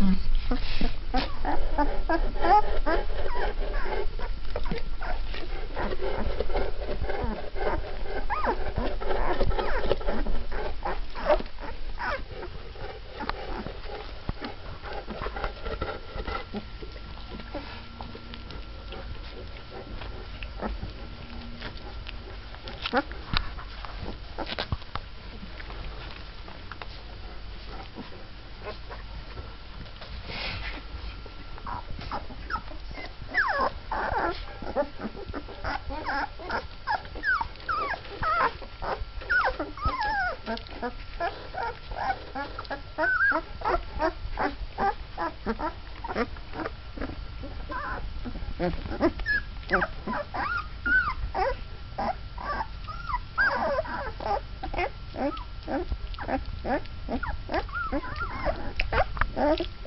Mm. Okay.